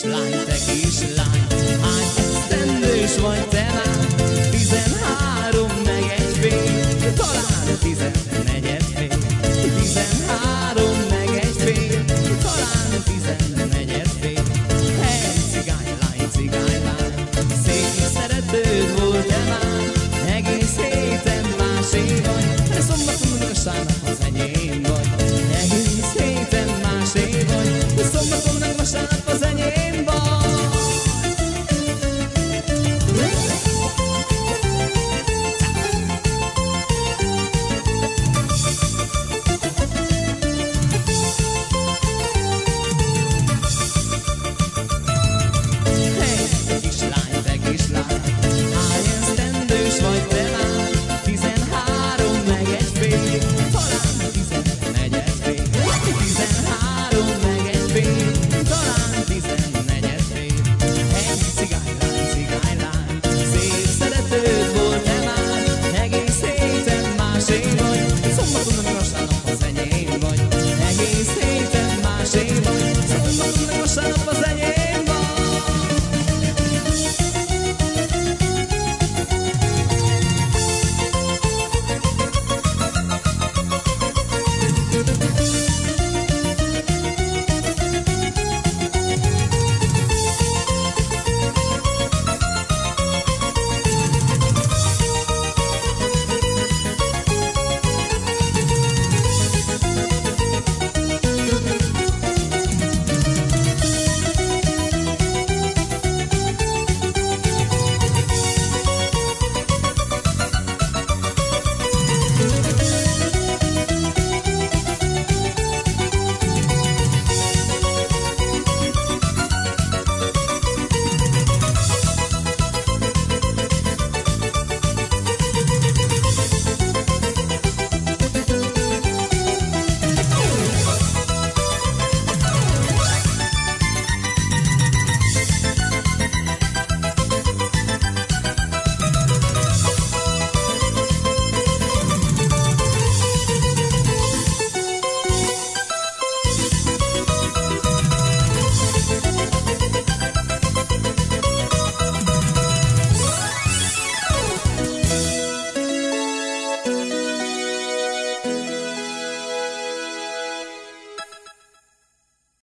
kislány, te kislány, hány esztendős vagy te már? Tizenhárom meg egy fél, talán tizennegyed fél. Tizenhárom meg egy fél, talán tizennegyed fél. Hely, cigánylány, cigánylány, szép szeretőd volt te már, egész héten másé vagy, de szombaton meg a sárnak az enyém vagy. Egész héten másé vagy, de szombaton meg